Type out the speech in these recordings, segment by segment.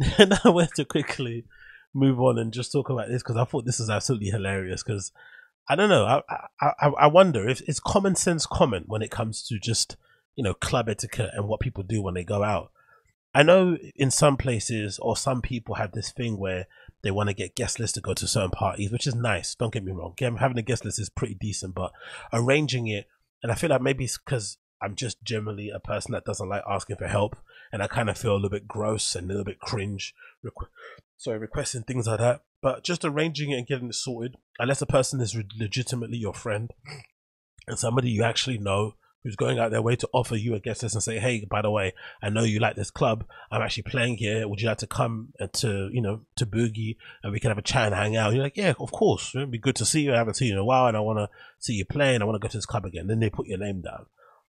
and I went to quickly move on and just talk about this because I thought this was absolutely hilarious. Because I don't know, I, I I wonder if it's common sense comment when it comes to just you know club etiquette and what people do when they go out. I know in some places or some people have this thing where they want to get guest lists to go to certain parties, which is nice. Don't get me wrong. Having a guest list is pretty decent, but arranging it, and I feel like maybe it's because I'm just generally a person that doesn't like asking for help, and I kind of feel a little bit gross and a little bit cringe. Requ- sorry, requesting things like that. But just arranging it and getting it sorted, unless a person is legitimately your friend and somebody you actually know who's going out their way to offer you a guest list and say, "Hey, by the way, I know you like this club. I'm actually playing here. Would you like to come to you know to Boogie and we can have a chat and hang out?" You're like, "Yeah, of course. It'd be good to see you. I haven't seen you in a while, and I want to see you play, and I want to go to this club again." Then they put your name down.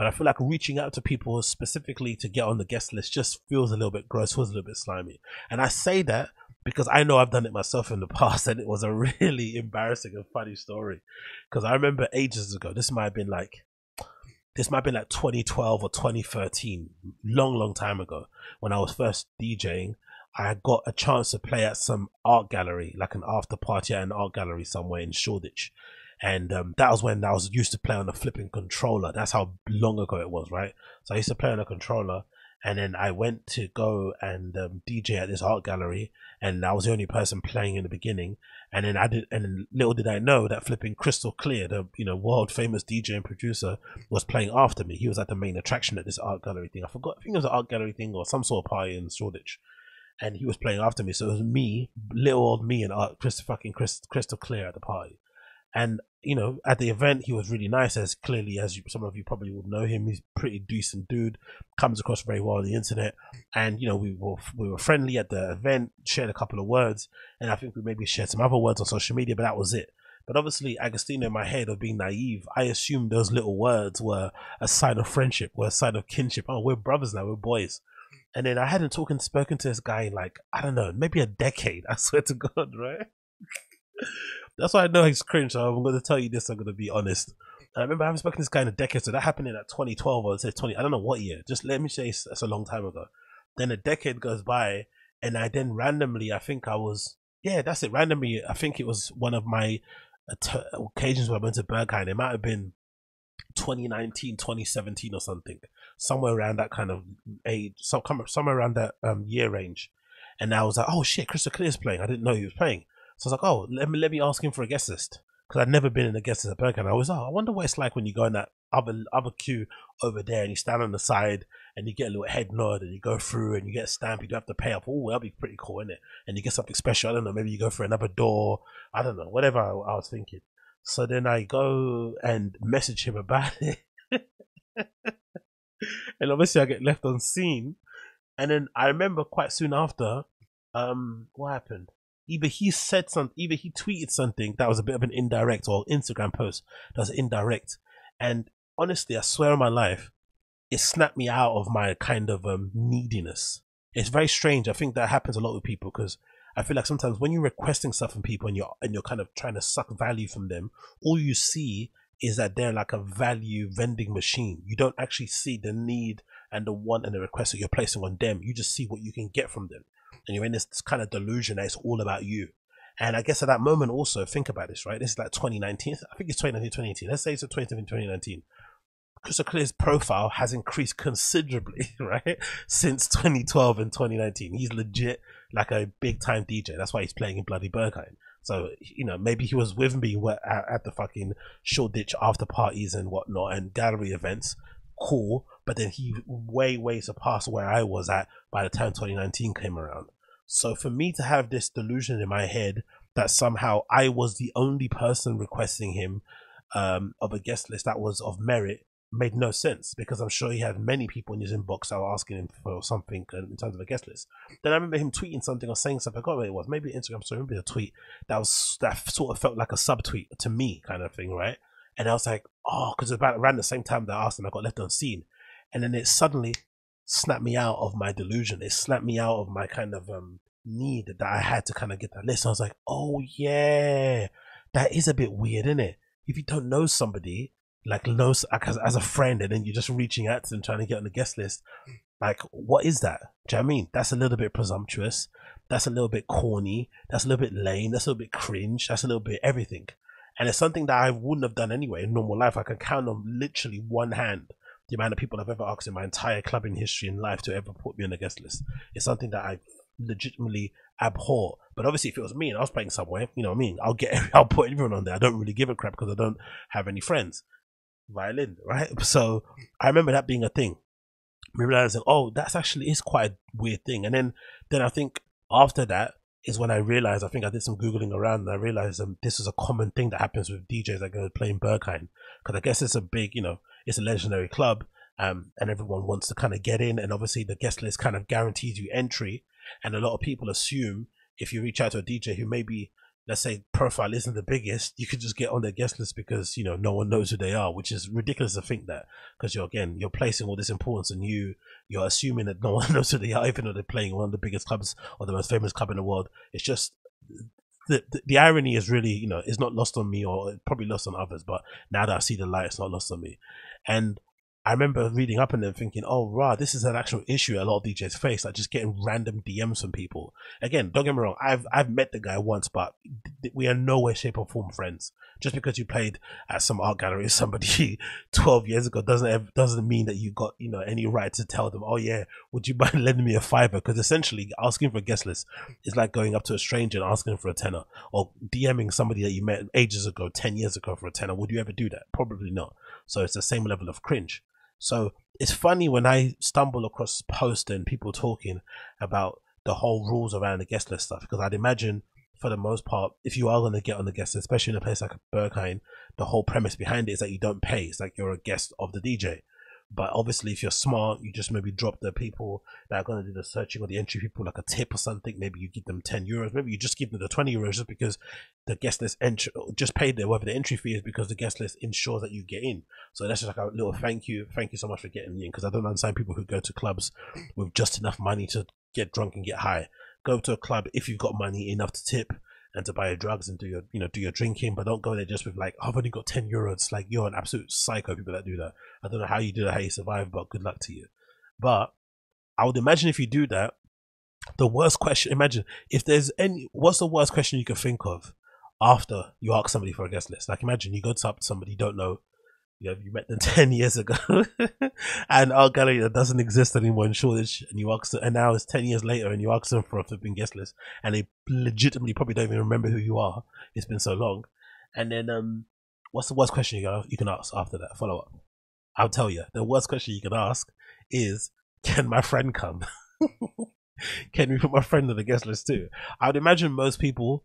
But I feel like reaching out to people specifically to get on the guest list just feels a little bit gross, feels a little bit slimy. And I say that because I know I've done it myself in the past and it was a really embarrassing and funny story. Because I remember ages ago, this might have been like, this might have been like 2012 or 2013, long, long time ago, when I was first DJing. I got a chance to play at some art gallery, like an after party at an art gallery somewhere in Shoreditch and um, that was when I was used to play on a flipping controller. That's how long ago it was, right? So I used to play on a controller, and then I went to go and um, DJ at this art gallery, and I was the only person playing in the beginning. And then I did, and little did I know that flipping Krystal Klear, the you know world famous DJ and producer, was playing after me. He was at the main attraction at this art gallery thing. I forgot, I think it was an art gallery thing or some sort of party in Shoreditch and he was playing after me. So it was me, little old me, and Art, Chris, fucking Chris, Krystal Klear at the party. And you know, at the event, he was really nice. As clearly as you, some of you probably would know him, he's pretty decent dude. Comes across very well on the internet, and you know, we were we were friendly at the event, shared a couple of words, and I think we maybe shared some other words on social media, but that was it. But obviously, Agostinho, in my head of being naive, I assumed those little words were a sign of friendship, were a sign of kinship. Oh, we're brothers now, we're boys. And then I hadn't talked and spoken to this guy in like I don't know, maybe a decade. I swear to God, right? That's why I know he's cringe. So I'm going to tell you this. I'm going to be honest. I remember I haven't spoken to this guy in a decade, so that happened in like 2012 or say 20. I don't know what year. Just let me say that's a long time ago. Then a decade goes by, and I then randomly, I think I was, yeah, that's it. Randomly, I think it was one of my occasions where I went to Berghain. It might have been 2019, 2017 or something, somewhere around that kind of age, some somewhere around that um, year range. And I was like, oh shit, Krystal Klear's playing. I didn't know he was playing. So I was like, oh, let me let me ask him for a guest list because I'd never been in a guest list at Berghain. I was, oh, I wonder what it's like when you go in that other other queue over there and you stand on the side and you get a little head nod and you go through and you get a stamp. You don't have to pay up. Oh, that'd be pretty cool, isn't it? And you get something special. I don't know. Maybe you go for another door. I don't know. Whatever I, I was thinking. So then I go and message him about it. and obviously I get left on seen. And then I remember quite soon after, um, what happened? Either he said something, either he tweeted something that was a bit of an indirect or Instagram post that was indirect. And honestly, I swear on my life, it snapped me out of my kind of um, neediness. It's very strange. I think that happens a lot with people because I feel like sometimes when you're requesting stuff from people and you're and you're kind of trying to suck value from them, all you see is that they're like a value vending machine. You don't actually see the need and the want and the request that you're placing on them. You just see what you can get from them and you're in this kind of delusion that it's all about you. And I guess at that moment also, think about this, right? This is like 2019. I think it's 2019, 2018. Let's say it's 2017, 2019. Krystal Klear's profile has increased considerably, right? Since 2012 and 2019. He's legit like a big time DJ. That's why he's playing in Bloody Berghain. So, you know, maybe he was with me at, at the fucking Shoreditch after parties and whatnot and gallery events. Cool. But then he way, way surpassed where I was at by the time 2019 came around. So for me to have this delusion in my head that somehow I was the only person requesting him um, of a guest list that was of merit made no sense because I'm sure he had many people in his inbox that were asking him for something in terms of a guest list. Then I remember him tweeting something or saying something. I forgot what it was. Maybe Instagram story, maybe a tweet that was that sort of felt like a subtweet to me, kind of thing, right? And I was like, oh, because about around the same time that I asked him, I got left unseen, and then it suddenly snapped me out of my delusion. It snapped me out of my kind of um, need that I had to kind of get that list. And I was like, oh yeah, that is a bit weird, isn't it? If you don't know somebody, like knows like as, as a friend, and then you're just reaching out to them trying to get on the guest list, Like, what is that? Do you know I mean? That's a little bit presumptuous. That's a little bit corny. That's a little bit lame. That's a little bit cringe. That's a little bit everything. And it's something that I wouldn't have done anyway in normal life. I can count on literally one hand the amount of people I've ever asked in my entire clubbing history in life to ever put me on a guest list. It's something that I legitimately abhor. But obviously, if it was me and I was playing somewhere, you know what I mean? I'll get, I'll put everyone on there. I don't really give a crap because I don't have any friends. Violin, right? So I remember that being a thing. Me realizing, oh, that's actually is quite a weird thing. And then, then I think after that is when I realized. I think I did some googling around and I realized um, this is a common thing that happens with DJs that go playing Berghain because I guess it's a big, you know, it's a legendary club. Um, and everyone wants to kind of get in, and obviously the guest list kind of guarantees you entry. And a lot of people assume if you reach out to a DJ who maybe let's say profile isn't the biggest, you could just get on their guest list because you know no one knows who they are, which is ridiculous to think that. Because you're again you're placing all this importance and you. You're assuming that no one knows who they are, even though they're playing one of the biggest clubs or the most famous club in the world. It's just the, the, the irony is really you know is not lost on me or probably lost on others, but now that I see the light, it's not lost on me, and I remember reading up and then thinking, oh, rah, this is an actual issue a lot of DJs face, like just getting random DMs from people. Again, don't get me wrong, I've I've met the guy once, but we are nowhere, shape, or form friends. Just because you played at some art gallery with somebody 12 years ago doesn't doesn't mean that you got you know any right to tell them, oh yeah, would you mind lending me a fiver? Because essentially, asking for a guest list is like going up to a stranger and asking for a tenner, or DMing somebody that you met ages ago, 10 years ago for a tenner. Would you ever do that? Probably not. So it's the same level of cringe. So it's funny when I stumble across posts and people talking about the whole rules around the guest list stuff because I'd imagine for the most part, if you are going to get on the guest list, especially in a place like Berghain, the whole premise behind it is that you don't pay. It's like you're a guest of the DJ. But obviously, if you're smart, you just maybe drop the people that are going to do the searching or the entry people like a tip or something. Maybe you give them 10 euros. Maybe you just give them the 20 euros just because the guest list entry, just paid their whatever the entry fee is because the guest list ensures that you get in. So that's just like a little thank you. Thank you so much for getting me in because I don't understand people who go to clubs with just enough money to get drunk and get high. Go to a club if you've got money enough to tip and to buy your drugs and do your you know do your drinking, but don't go there just with like oh, I've only got ten euros. Like you're an absolute psycho. People that do that. I don't know how you do that, how you survive, but good luck to you. But I would imagine if you do that, the worst question. Imagine if there's any. What's the worst question you can think of after you ask somebody for a guest list? Like imagine you go to somebody you don't know you know, you met them 10 years ago and our gallery that doesn't exist anymore in Shoreditch and you ask them, and now it's 10 years later and you ask them for a flipping guest list and they legitimately probably don't even remember who you are. It's been so long. And then, um, what's the worst question you can, you can ask after that? Follow up. I'll tell you, the worst question you can ask is, can my friend come? can we put my friend on the guest list too? I would imagine most people,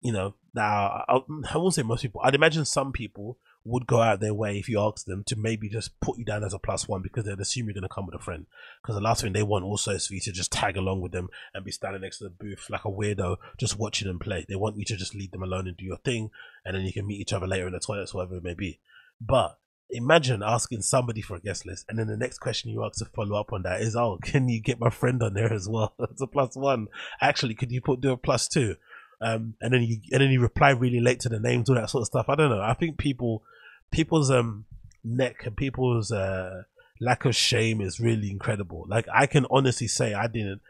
you know, now I won't say most people. I'd imagine some people would go out their way if you ask them to maybe just put you down as a plus one because they'd assume you're going to come with a friend. Because the last thing they want also is for you to just tag along with them and be standing next to the booth like a weirdo, just watching them play. They want you to just leave them alone and do your thing, and then you can meet each other later in the toilets, whatever it may be. But imagine asking somebody for a guest list, and then the next question you ask to follow up on that is, "Oh, can you get my friend on there as well? It's a plus one. Actually, could you put do a plus two? Um, and then you and then you reply really late to the names, all that sort of stuff. I don't know. I think people people's um neck and people's uh lack of shame is really incredible. Like I can honestly say I didn't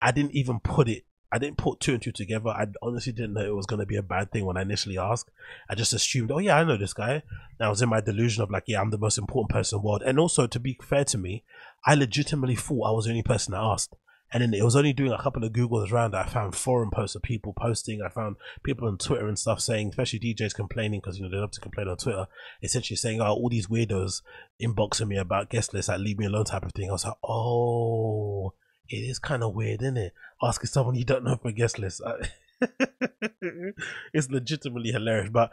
I didn't even put it I didn't put two and two together. I honestly didn't know it was gonna be a bad thing when I initially asked. I just assumed, oh yeah, I know this guy. And I was in my delusion of like, yeah, I'm the most important person in the world. And also to be fair to me, I legitimately thought I was the only person that asked. And then it was only doing a couple of Googles around that I found forum posts of people posting. I found people on Twitter and stuff saying, especially DJs complaining because you know they love to complain on Twitter, essentially saying, "Oh, all these weirdos inboxing me about guest lists, like leave me alone type of thing." I was like, "Oh, it is kind of weird, isn't it? Asking someone you don't know for a guest list." it's legitimately hilarious. But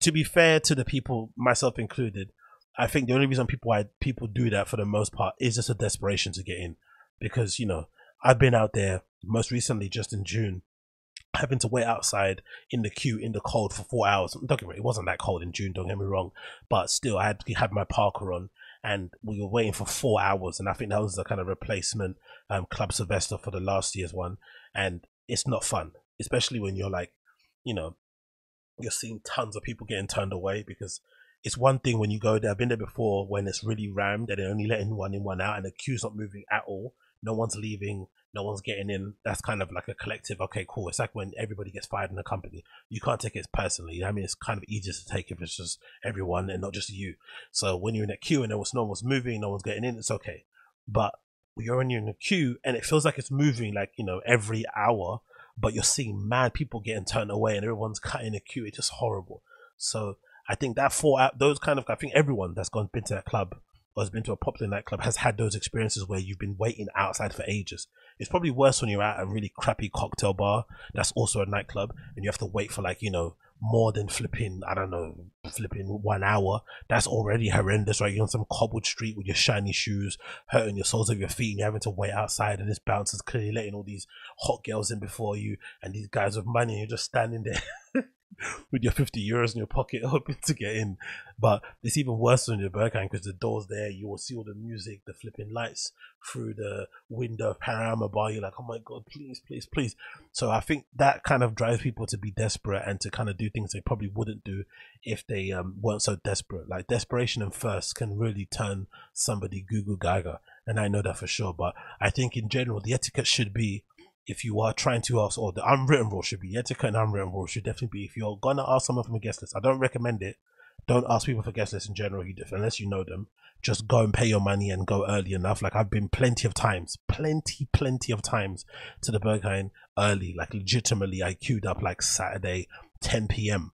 to be fair to the people, myself included, I think the only reason people I, people do that for the most part is just a desperation to get in because you know I've been out there most recently just in June having to wait outside in the queue in the cold for four hours. Don't get me, it wasn't that cold in June. Don't get me wrong, but still, I had to have my parker on, and we were waiting for four hours. And I think that was the kind of replacement um, Club Silvester for the last year's one, and it's not fun, especially when you're like, you know, you're seeing tons of people getting turned away because it's one thing when you go there. I've been there before when it's really rammed and they're only letting one in, one out, and the queue's not moving at all. No one's leaving, no one's getting in. That's kind of like a collective. Okay, cool. It's like when everybody gets fired in a company. You can't take it personally. I mean, it's kind of easier to take if it's just everyone and not just you. So when you're in a queue and no one's, moving, no one's getting in, it's okay. But you're in, you're in a queue and it feels like it's moving like you know every hour, but you're seeing mad people getting turned away and everyone's cutting a queue. It's just horrible. So I think that four out those kind of I think everyone that's gone been to that club or has been to a popular nightclub has had those experiences where you've been waiting outside for ages. It's probably worse when you're at a really crappy cocktail bar that's also a nightclub and you have to wait for like, you know, more than flipping, I don't know, flipping one hour. That's already horrendous, right? You're on some cobbled street with your shiny shoes, hurting your soles of your feet, and you're having to wait outside, and this bouncer's clearly letting all these hot girls in before you, and these guys with money, and you're just standing there. with your 50 euros in your pocket hoping to get in. But it's even worse on your Berghain because the door's there. You will see all the music, the flipping lights through the window of Panorama Bar. You're like, oh my God, please, please, please. So I think that kind of drives people to be desperate and to kind of do things they probably wouldn't do if they um, weren't so desperate. Like desperation and thirst can really turn somebody goo goo gaga. And I know that for sure. But I think in general, the etiquette should be if you are trying to ask, or the unwritten rule should be etiquette and unwritten rule should definitely be if you're gonna ask someone from a guest list. I don't recommend it. Don't ask people for guest lists in general unless you know them. Just go and pay your money and go early enough. Like I've been plenty of times, plenty, plenty of times to the Berghain early. Like legitimately, I queued up like Saturday, 10 p.m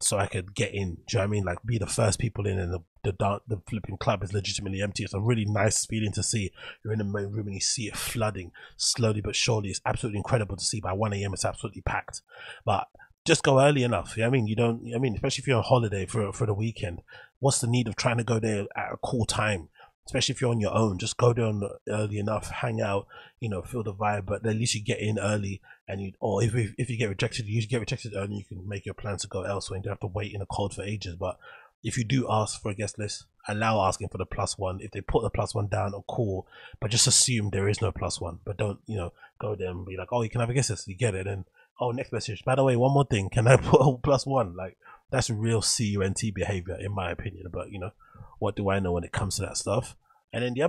so I could get in. Do you know what I mean? Like be the first people in, and the the the flipping club is legitimately empty. It's a really nice feeling to see. You're in the main room and you see it flooding slowly but surely. It's absolutely incredible to see. By one a.m., it's absolutely packed. But just go early enough. You know I mean, you don't. I mean, especially if you're on holiday for for the weekend. What's the need of trying to go there at a cool time? especially if you're on your own, just go down early enough, hang out, you know, feel the vibe. But at least you get in early, and you, or if if you get rejected, you get rejected early, you can make your plans to go elsewhere, and you don't have to wait in the cold for ages. But if you do ask for a guest list, allow asking for the plus one. If they put the plus one down, or cool, but just assume there is no plus one. But don't, you know, go there and be like, oh, you can have a guest list, you get it, and oh, next message. By the way, one more thing, can I put a plus one? Like that's real CUNT behavior, in my opinion. But you know what do I know when it comes to that stuff? And then the other